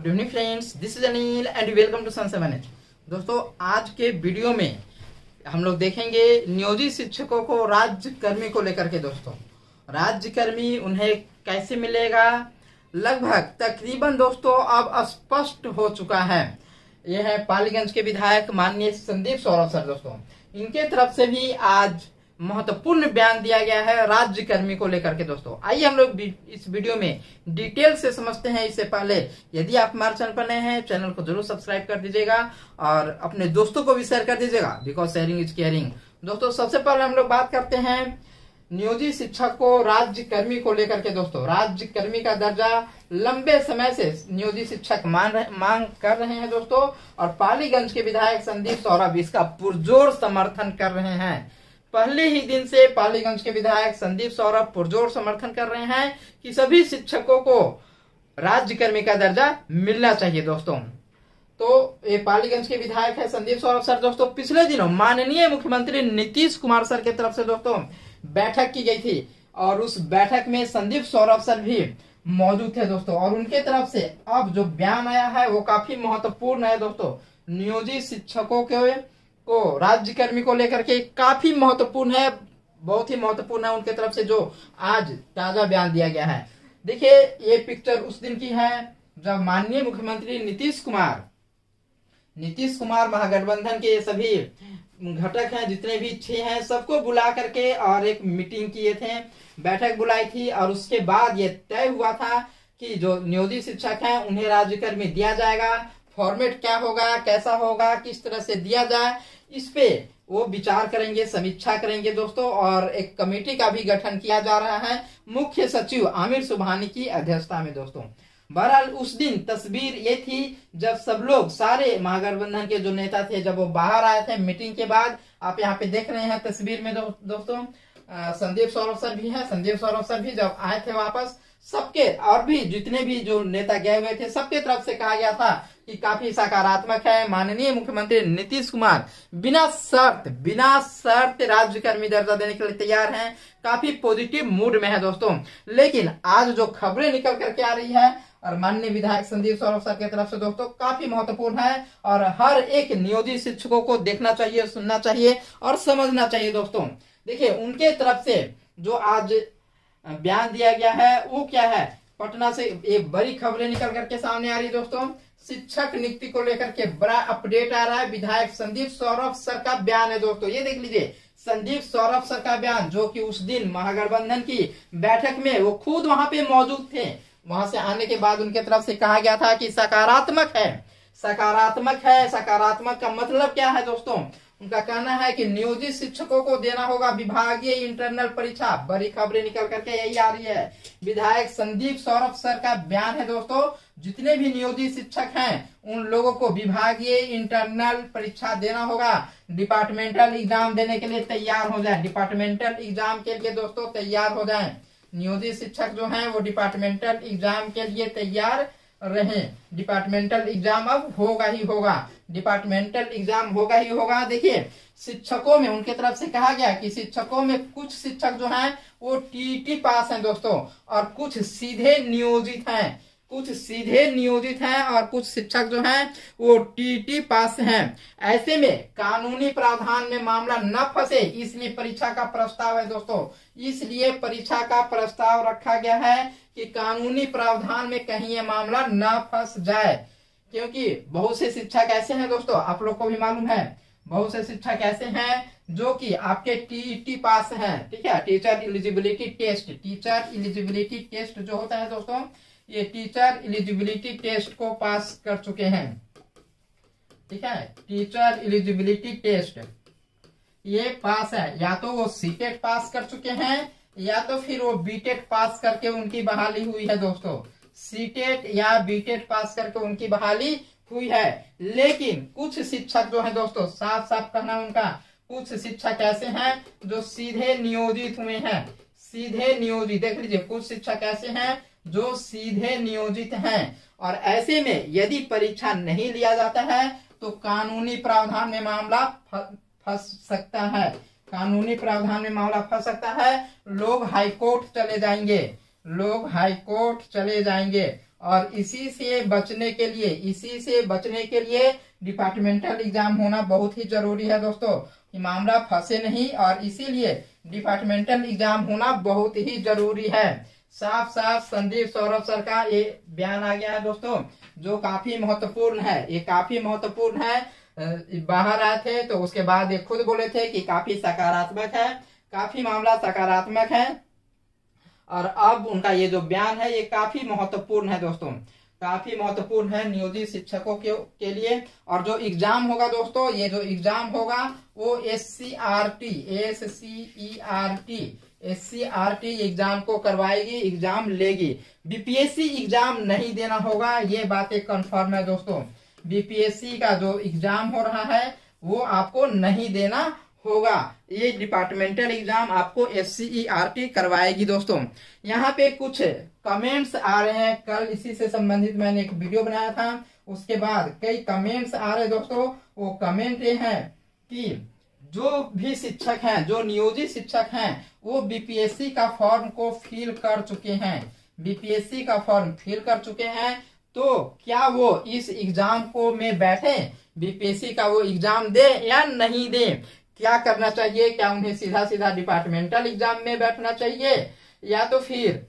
Good evening friends this is Anil and welcome to sun manage दोस्तों, आज के video में हम लोग देखेंगे नियोजित शिक्षकों को राज्य कर्मी को लेकर के दोस्तों। राज्य कर्मी उन्हें कैसे मिलेगा? लगभग तकरीबन दोस्तों, अब स्पष्ट हो चुका है। यह है पालीगंज के विधायक माननीय संदीप सौरभ सर, दोस्तों। इनके तरफ़ से भी आज महत्वपूर्ण बयान दिया गया है राज्य कर्मी को लेकर के दोस्तों। आइए हम लोग इस वीडियो में डिटेल से समझते हैं इससे पहले यदि आप हमारे चैनल पर नए हैं चैनल को ज़रूर सब्सक्राइब कर दीजिएगा और अपने दोस्तों को भी शेयर कर दीजिएगा बिकॉज़ शेयरिंग इज़ केयरिंग दोस्तों सबसे पहले हम लोग बात करते हैं नियोजित शिक्षक को राज्य कर्मी को लेकर के दोस्तों। राज्य कर्मी का दर्जा लंबे समय से नियोजित शिक्षक मान रहे, मांग कर रहे हैं दोस्तों और पालीगंज के विधायक संदीप सौरभ इसका पुरजोर समर्थन कर रहे हैं। पहले ही दिन से पालीगंज के विधायक संदीप सौरभ पुरजोर समर्थन कर रहे हैं कि सभी शिक्षकों को राज्य कर्मी का दर्जा मिलना चाहिए दोस्तों। तो ये पालीगंज के विधायक है संदीप सौरभ सर। दोस्तों, पिछले दिनों माननीय मुख्यमंत्री नीतीश कुमार सर की तरफ़ से दोस्तों बैठक की गई थी और उस बैठक में संदीप सौरभ सर भी मौजूद थे दोस्तों। और उनके तरफ़ से अब जो बयान आया है वो काफ़ी महत्वपूर्ण है दोस्तों। नियोजित शिक्षकों के को, राज्य कर्मी को लेकर के काफ़ी महत्वपूर्ण है, बहुत ही महत्वपूर्ण है उनके तरफ़ से जो आज ताज़ा बयान दिया गया है। देखिए, ये पिक्चर उस दिन की है जब माननीय मुख्यमंत्री नीतीश कुमार नीतीश कुमार महागठबंधन के सभी घटक हैं, जितने भी छह हैं, सबको बुला करके और एक मीटिंग किए थे, बैठक बुलाई थी और उसके बाद ये तय हुआ था कि जो नियोजित शिक्षक हैं, उन्हें राज्य कर्मी दिया जाएगा फॉर्मेट क्या होगा, कैसा होगा, किस तरह से दिया जाए इस पे वो विचार करेंगे समीक्षा करेंगे दोस्तों और एक कमेटी का भी गठन किया जा रहा है मुख्य सचिव आमिर सुबहानी की अध्यक्षता में दोस्तों। बहरहाल उस दिन तस्वीर ये थी जब सब लोग सारे महागठबंधन के जो नेता थे जब वो बाहर आए थे मीटिंग के बाद आप यहाँ पे देख रहे हैं तस्वीर में दो, दोस्तों। संदीप सौरभ सर भी है संदीप सौरभ सर भी जब आए थे वापस सबके और भी जितने भी जो नेता गए हुए थे सबके तरफ़ से कहा गया था कि काफ़ी सकारात्मक है। माननीय मुख्यमंत्री नीतीश कुमार बिना शर्त बिना शर्त राज्य कर्मी दर्जा देने के लिए तैयार हैं। काफ़ी पॉजिटिव मूड में है दोस्तों। लेकिन आज जो खबरें निकल करके आ रही है, और माननीय विधायक संदीप सौरभ सर की तरफ़ से दोस्तों, काफ़ी महत्वपूर्ण है, और हर एक नियोजित शिक्षकों को देखना चाहिए, सुनना चाहिए, और समझना चाहिए दोस्तों। देखिए, उनके तरफ़ से जो आज बयान दिया गया है, वो क्या है? पटना से एक बड़ी खबरें निकल करके सामने आ रही है दोस्तों। शिक्षक नियुक्ति को लेकर के बड़ा अपडेट आ रहा है। विधायक संदीप सौरभ सर का बयान है, दोस्तों। ये देख लीजिए, संदीप सौरभ सर का बयान, जो कि उस दिन महागठबंधन की बैठक में वो खुद वहाँ पे मौजूद थे। वहाँ से आने के बाद उनके तरफ़ से कहा गया था कि सकारात्मक है। सकारात्मक है, सकारात्मक का मतलब क्या है, दोस्तों? उनका कहना है कि नियोजित शिक्षकों को देना होगा विभागीय इंटरनल परीक्षा। बड़ी खबरें निकल करके यही आ रही है। विधायक संदीप सौरभ सर का बयान है दोस्तों, जितने भी नियोजित शिक्षक हैं, उन लोगों को विभागीय इंटरनल परीक्षा देना होगा। डिपार्टमेंटल एग्ज़ाम देने के लिए तैयार हो जाए। डिपार्टमेंटल एग्ज़ाम के लिए दोस्तों तैयार हो जाए। नियोजित शिक्षक जो हैं, वो डिपार्टमेंटल एग्ज़ाम के लिए तैयार रहे। डिपार्टमेंटल एग्ज़ाम अब होगा ही होगा। डिपार्टमेंटल एग्ज़ाम होगा ही होगा। देखिए, शिक्षकों में, उनके तरफ़ से कहा गया कि शिक्षकों में कुछ शिक्षक जो हैं, वो टीटी पास हैं दोस्तों, और कुछ सीधे नियोजित हैं। कुछ सीधे नियोजित हैं और कुछ शिक्षक जो हैं, वो टीटी पास हैं। ऐसे में कानूनी प्रावधान में मामला न फंसे, इसलिए परीक्षा का प्रस्ताव है दोस्तों। इसलिए परीक्षा का प्रस्ताव रखा गया है कि कानूनी प्रावधान में कहीं ये मामला न फंस जाए। क्योंकि बहुत से शिक्षक ऐसे हैं दोस्तों? आप लोग को भी मालूम है। बहुत से शिक्षक ऐसे हैं जो कि आपके टीटी पास हैं, ठीक है? Teacher eligibility test teacher eligibility test जो होता है दोस्तों, ये टीचर इलिजिबिलिटी टेस्ट को पास कर चुके हैं। ठीक है? टीचर इलिजिबिलिटी टेस्ट ये पास है। या तो वो सीटेट पास कर चुके हैं, या तो फिर वो बीटेट पास करके उनकी बहाली हुई है दोस्तों। सीटेट या बीटेट पास करके उनकी बहाली हुई है। लेकिन कुछ शिक्षक जो है दोस्तों साफ़ साफ़ कहना उनका, कुछ शिक्षक ऐसे हैं जो सीधे नियोजित हुए हैं। सीधे नियोजित, देख लीजिए, कुछ शिक्षक ऐसे हैं जो सीधे नियोजित हैं। और ऐसे में यदि परीक्षा नहीं लिया जाता है तो कानूनी प्रावधान में मामला फंस सकता है। कानूनी प्रावधान में मामला फंस सकता है। लोग हाईकोर्ट चले जाएँगे। लोग हाई कोर्ट चले जाएँगे और इसी से बचने के लिए, इसी से बचने के लिए डिपार्टमेंटल एग्ज़ाम होना बहुत ही ज़रूरी है दोस्तों। कि मामला फंसे नहीं और इसीलिए डिपार्टमेंटल एग्ज़ाम होना बहुत ही ज़रूरी है। साफ़ साफ़ संदीप सौरभ सर का ये बयान आ गया है दोस्तों, जो काफ़ी महत्वपूर्ण है। ये काफ़ी महत्वपूर्ण है। बाहर आए थे तो उसके बाद ये खुद बोले थे कि काफ़ी सकारात्मक है, काफ़ी मामला सकारात्मक है। और अब उनका ये जो बयान है ये काफ़ी महत्वपूर्ण है दोस्तों। काफ़ी महत्वपूर्ण है नियोजित शिक्षकों के, के लिए। और जो एग्ज़ाम होगा दोस्तों ये जो एग्ज़ाम होगा वो S C R T S C E R T S C R T exam को करवाएगी एग्ज़ाम लेगी। बीपीएससी एग्ज़ाम नहीं देना होगा ये बातें कंफर्म है दोस्तों। बीपीएससी का जो एग्ज़ाम हो रहा है वो आपको नहीं देना। होगा। ये डिपार्टमेंटल एग्ज़ाम आपको एस टी करवाएगी दोस्तों। यहाँ पे कुछ कमेंट्स आ रहे हैं। कल इसी से संबंधित मैंने एक वीडियो बनाया था। उसके बाद कई कमेंट्स आ रहे हैं दोस्तों। वो कमेंट ये है कि जो भी शिक्षक हैं, जो नियोजित शिक्षक हैं, वो बीपीएससी का फॉर्म को फिल कर चुके हैं। बीपीएससी का फॉर्म फिल कर चुके हैं। तो क्या वो इस एग्ज़ाम को में बैठे बीपीएससी का वो एग्ज़ाम दे या नहीं दे? क्या करना चाहिए? क्या उन्हें सीधा सीधा डिपार्टमेंटल एग्ज़ाम में बैठना चाहिए? या तो फिर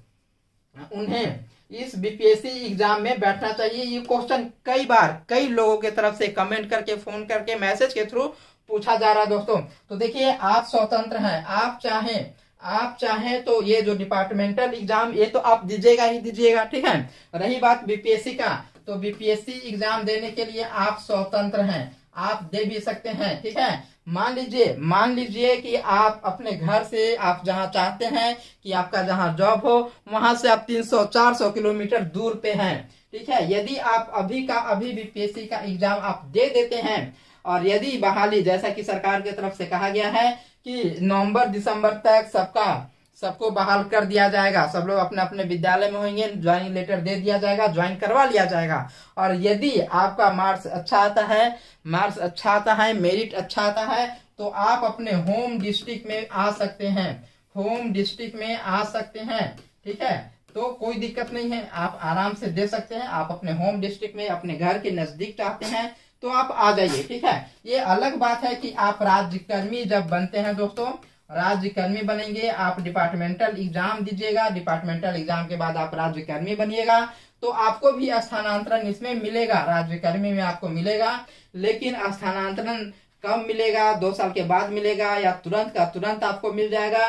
उन्हें इस बीपीएससी एग्ज़ाम में बैठना चाहिए? ये क्वेश्चन कई बार, कई लोगों के तरफ़ से कमेंट करके फ़ोन करके मैसेज के थ्रू पूछा जा रहा है दोस्तों। तो देखिए, आप स्वतंत्र हैं। आप चाहें आप चाहें तो ये जो डिपार्टमेंटल एग्ज़ाम ये तो आप दीजिएगा ही दीजिएगा, ठीक है? रही बात बीपीएससी का। तो बीपीएससी एग्ज़ाम देने के लिए आप स्वतंत्र हैं। आप दे भी सकते हैं, ठीक है? मान लीजिए मान लीजिए कि आप अपने घर से, आप जहाँ चाहते हैं कि आपका जहाँ जॉब हो, वहाँ से आप 300 400 किलोमीटर दूर पे हैं, ठीक है? यदि आप अभी का, अभी भी पीएससी का एग्ज़ाम आप दे देते हैं, और यदि बहाली, जैसा कि सरकार की तरफ़ से कहा गया है कि नवंबर, दिसंबर तक सबका सबको बहाल कर दिया जाएगा। सब लोग अपने अपने विद्यालय में होंगे ज्वाइनिंग लेटर दे दिया जाएगा ज्वाइन करवा लिया जाएगा। और यदि आपका मार्क्स अच्छा आता है मार्क्स अच्छा आता है मेरिट अच्छा आता है तो आप अपने होम डिस्ट्रिक्ट में आ सकते हैं। होम डिस्ट्रिक्ट में आ सकते हैं, ठीक है? तो कोई दिक्कत नहीं है, आप आराम से दे सकते हैं। आप अपने होम डिस्ट्रिक्ट में, अपने घर के नज़दीक चाहते हैं तो आप आ जाइए, ठीक है? ये अलग बात है कि आप राज्यकर्मी जब बनते हैं दोस्तों राज्य कर्मी बनेंगे, आप डिपार्टमेंटल एग्ज़ाम दीजिएगा डिपार्टमेंटल एग्ज़ाम के बाद आप राज्यकर्मी बनिएगा तो आपको भी स्थानांतरण इसमें मिलेगा, राज्यकर्मी में आपको मिलेगा, लेकिन स्थानांतरण कब मिलेगा, दो साल के बाद मिलेगा, या तुरंत का तुरंत आपको मिल जाएगा,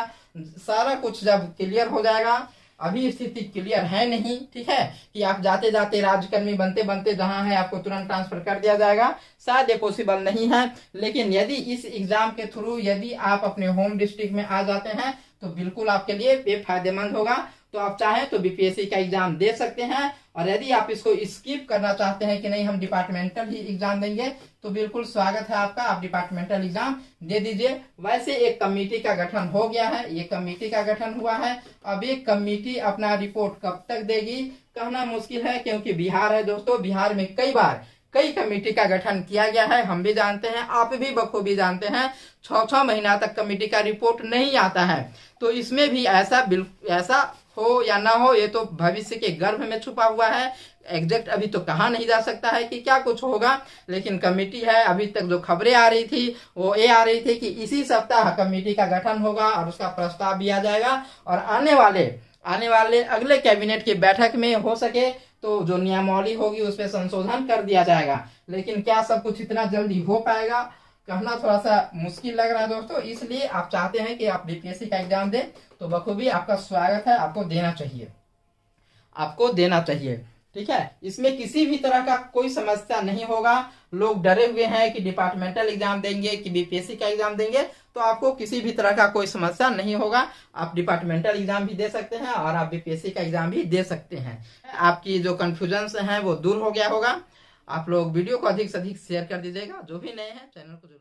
सारा कुछ जब क्लियर हो जाएगा अभी स्थिति क्लियर है नहीं, ठीक है? कि आप जाते जाते राजकर्मी बनते बनते जहाँ है, आपको तुरंत ट्रांसफ़र कर दिया जाएगा। शायद ये पॉसिबल नहीं है, लेकिन यदि इस एग्ज़ाम के थ्रू यदि आप अपने होम डिस्ट्रिक्ट में आ जाते हैं तो बिल्कुल आपके लिए ये फ़ायदेमंद होगा। तो आप चाहें तो बीपीएससी का एग्ज़ाम दे सकते हैं और यदि आप इसको स्किप करना चाहते हैं कि नहीं, हम डिपार्टमेंटल ही एग्ज़ाम देंगे तो बिल्कुल स्वागत है आपका। आप डिपार्टमेंटल एग्ज़ाम दे दीजिए। वैसे एक कमेटी का गठन हो गया है। ये कमेटी का गठन हुआ है। अब एक कमेटी अपना रिपोर्ट कब तक देगी, कहना मुश्किल है, क्योंकि बिहार है दोस्तों। बिहार में कई बार कई कमेटी का गठन किया गया है। हम भी जानते हैं, आप भी, बखूबी जानते हैं छ छह महीना तक कमेटी का रिपोर्ट नहीं आता है। तो इसमें भी ऐसा ऐसा हो या ना हो, ये तो भविष्य के गर्भ में छुपा हुआ है। एग्जैक्ट अभी तो कहा नहीं जा सकता है कि क्या कुछ होगा, लेकिन कमेटी है, अभी तक जो खबरें आ रही थी, वो ये आ रही थी कि इसी सप्ताह कमेटी का गठन होगा और उसका प्रस्ताव भी आ जाएगा और आने वाले आने वाले अगले कैबिनेट की बैठक में हो सके तो जो नियमावली होगी उस पर संशोधन कर दिया जाएगा। लेकिन क्या सब कुछ इतना जल्दी हो पाएगा, कहना थोड़ा सा मुश्किल लग रहा है दोस्तों, इसलिए आप चाहते हैं कि आप बीपीएससी का एग्ज़ाम दें तो बखूबी आपका स्वागत है, आपको देना चाहिए। आपको देना चाहिए, ठीक है? इसमें किसी भी तरह का कोई समस्या नहीं होगा। लोग डरे हुए हैं कि डिपार्टमेंटल एग्ज़ाम देंगे, कि बीपीएससी का एग्ज़ाम देंगे तो आपको किसी भी तरह का कोई समस्या नहीं होगा। आप डिपार्टमेंटल एग्ज़ाम भी दे सकते हैं और आप बीपीएससी का एग्ज़ाम भी दे सकते हैं। आपकी जो कंफ्यूजन है, वो दूर हो गया होगा। आप लोग वीडियो को अधिक से अधिक शेयर कर दीजिएगा। जो भी नए हैं, चैनल को ज़रूर